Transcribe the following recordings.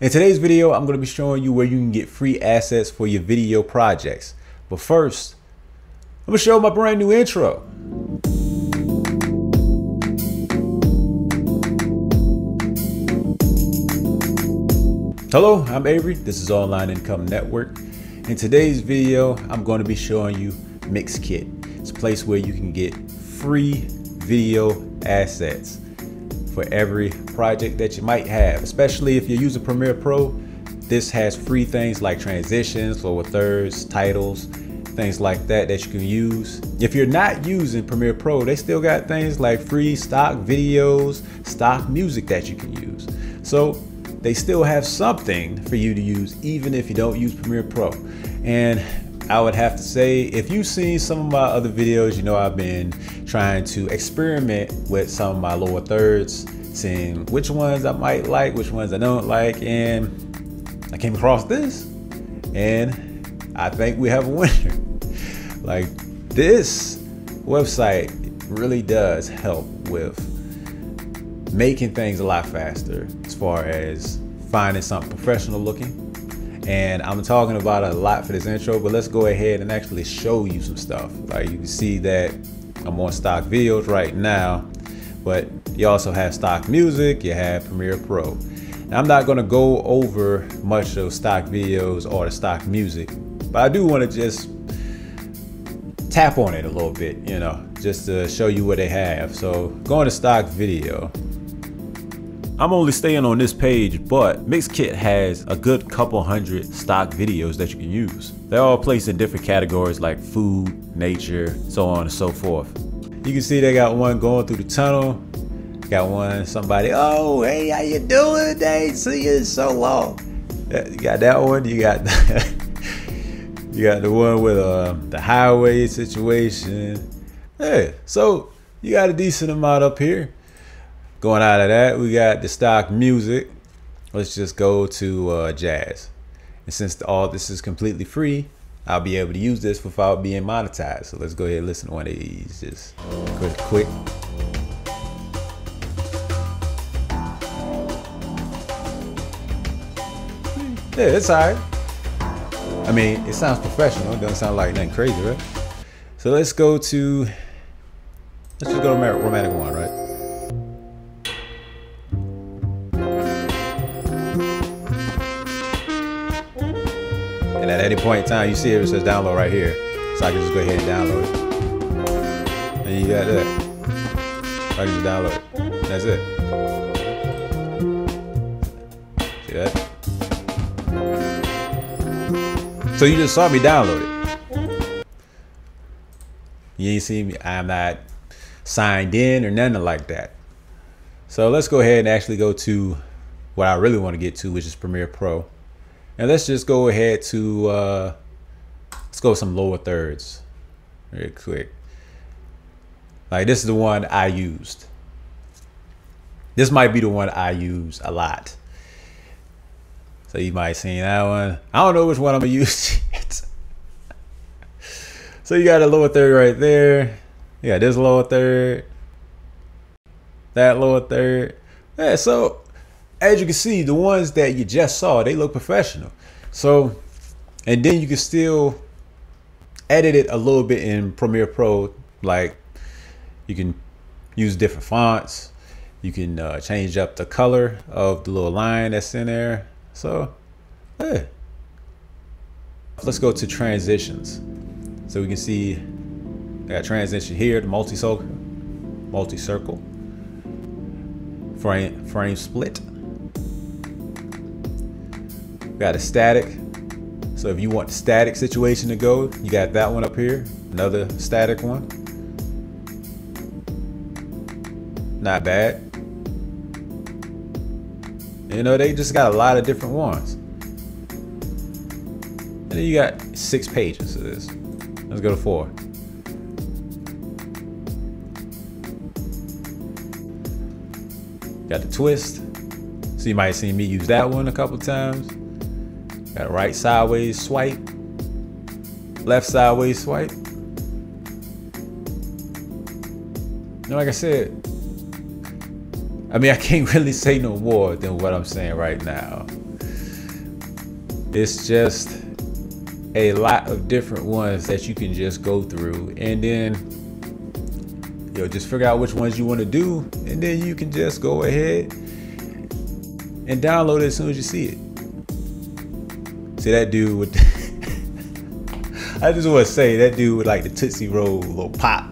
In today's video, I'm going to be showing you where you can get free assets for your video projects. But first, I'm going to show my brand new intro. Hello, I'm Avery. This is Online Income Network. In today's video, I'm going to be showing you Mixkit. It's a place where you can get free video assets for every project that you might have, especially if you're using Premiere Pro. This has free things like transitions, lower thirds, titles, things like that that you can use. If you're not using Premiere Pro, they still got things like free stock videos, stock music that you can use. So they still have something for you to use even if you don't use Premiere Pro. And I would have to say, if you've seen some of my other videos, you know I've been trying to experiment with some of my lower thirds, seeing which ones I might like, which ones I don't like, and I came across this, and I think we have a winner. like this website really does help with making things a lot faster as far as finding something professional looking and I'm talking about a lot for this intro, but let's go ahead and actually show you some stuff. Like you can see that I'm on stock videos right now, but you also have stock music, you have Premiere Pro. Now, I'm not gonna go over much of stock videos or the stock music, but I do wanna just tap on it a little bit, you know, just to show you what they have. So going to stock video, I'm only staying on this page, but Mixkit has a good couple hundred stock videos that you can use. They're all placed in different categories like food, nature, so on and so forth. You can see they got one going through the tunnel. Got one, somebody, oh, hey, how you doing? They see you so long. You got that one, you got you got the one with uh, the highway situation. Hey, so you got a decent amount up here. Going out of that, we got the stock music. Let's just go to uh, jazz. And since all this is completely free, I'll be able to use this without being monetized. So let's go ahead and listen to one of these just quick, quick. Yeah, it's alright. I mean, it sounds professional. It doesn't sound like nothing crazy, right? So let's go to, let's just go to romantic one, right? At any point in time, you see it, it says download right here. So I can just go ahead and download it. And you got that. I can just download it. That's it. See that? So you just saw me download it. You ain't see me. I'm not signed in or nothing like that. So let's go ahead and actually go to what I really want to get to, which is Premiere Pro. And let's just go ahead to, uh, let's go some lower thirds real quick. Like this is the one I used. This might be the one I use a lot. So you might see that one. I don't know which one I'm gonna use yet. so you got a lower third right there. Got this lower third. That lower third. Yeah, so as you can see, the ones that you just saw, they look professional. So, and then you can still edit it a little bit in Premiere Pro. Like you can use different fonts. You can uh, change up the color of the little line that's in there. So, yeah. Let's go to transitions. So we can see got transition here, the multi-circle, multi-circle, frame, frame split got a static. So if you want the static situation to go, you got that one up here, another static one. Not bad. You know, they just got a lot of different ones. And then you got six pages of this. Let's go to four. Got the twist. So you might see me use that one a couple times. Got a right sideways swipe, left sideways swipe. Know, like I said, I mean, I can't really say no more than what I'm saying right now. it's just a lot of different ones that you can just go through and then you know just figure out which ones you want to do and then you can just go ahead and download it as soon as you see it see that dude with I just want to say that dude with like the Tootsie Roll little pop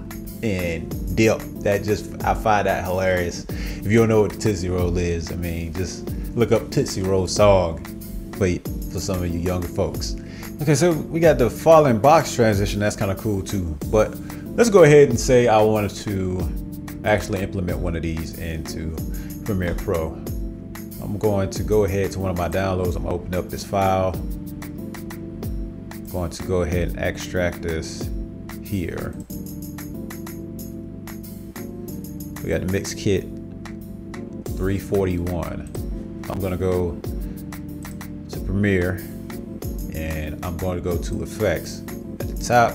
and dip that just I find that hilarious if you don't know what the Tootsie Roll is I mean just look up Tootsie Roll song for, for some of you younger folks Okay, so we got the falling box transition. That's kind of cool too. But let's go ahead and say I wanted to actually implement one of these into Premiere Pro. I'm going to go ahead to one of my downloads. I'm gonna open up this file. I'm going to go ahead and extract this here. We got the Mixkit 341. I'm gonna go to Premiere and I'm going to go to effects at the top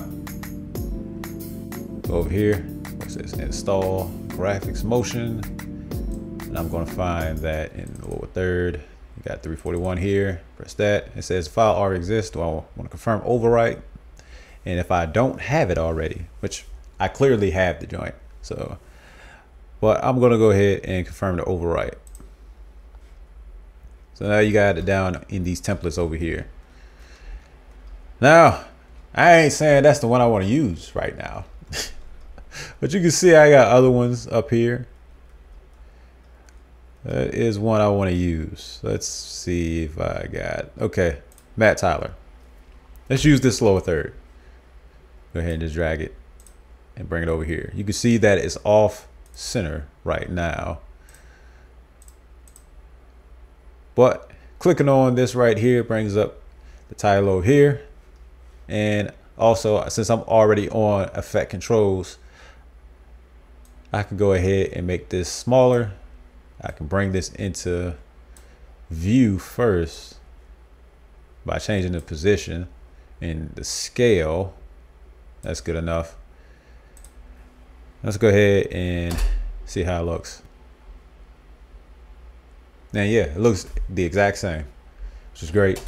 go over here what's this install graphics motion and I'm going to find that in the lower third? You got 341 here. Press that. It says file already exists. Do I want to confirm overwrite? And if I don't have it already which I clearly have the joint so but I'm going to go ahead and confirm the overwrite. So now you got it down in these templates over here. Now, I ain't saying that's the one I want to use right now. but you can see I got other ones up here. That is one I want to use. Let's see if I got, okay, Matt Tyler. Let's use this lower third. Go ahead and just drag it and bring it over here. You can see that it's off center right now. But clicking on this right here brings up the title over here. And also, since I'm already on effect controls, I can go ahead and make this smaller. I can bring this into view first by changing the position and the scale. That's good enough. Let's go ahead and see how it looks. Now, yeah, it looks the exact same, which is great.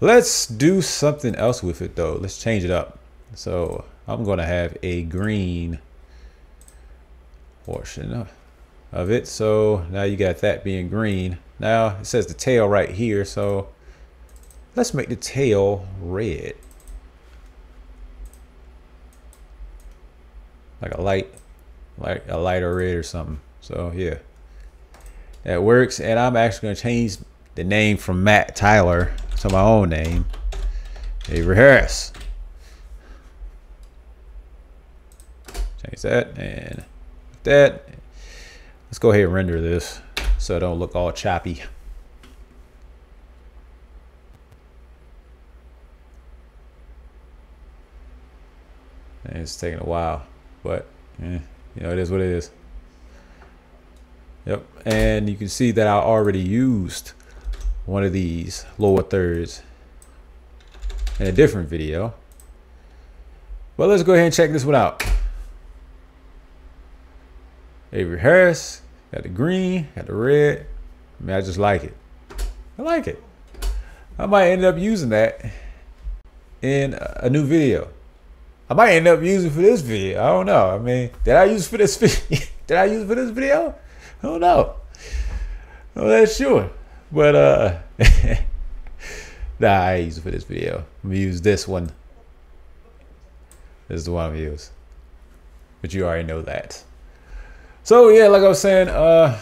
Let's do something else with it though. Let's change it up. So I'm going to have a green portion of it. So now you got that being green. Now it says the tail right here. So let's make the tail red. Like a light, like a lighter red or something. So yeah, that works. And I'm actually going to change the name from Matt Tyler to my own name, Avery Harris. Change that and that. Let's go ahead and render this so it don't look all choppy. And it's taking a while, but eh, you know, it is what it is. Yep, and you can see that I already used one of these lower thirds in a different video. But let's go ahead and check this one out. Avery Harris, got the green, got the red. I mean, I just like it. I like it. I might end up using that in a new video. I might end up using for this video. I don't know. I mean, did I use for this video? did I use for this video? I don't know. I'm not sure. But uh nah, I use it for this video. I'm gonna use this one. This is the one I'm gonna use. But you already know that. So yeah, like I was saying, uh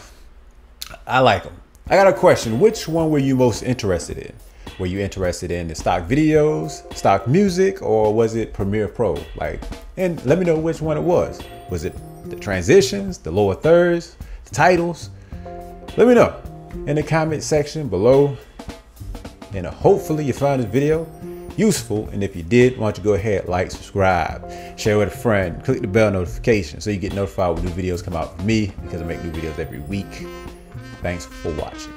I like them. I got a question. Which one were you most interested in? Were you interested in the stock videos, stock music, or was it Premiere Pro? Like, and let me know which one it was. Was it the transitions, the lower thirds, the titles? Let me know in the comment section below. And hopefully you found this video useful. And if you did, why don't you go ahead, like, subscribe, share with a friend, click the bell notification so you get notified when new videos come out from me because I make new videos every week. Thanks for watching.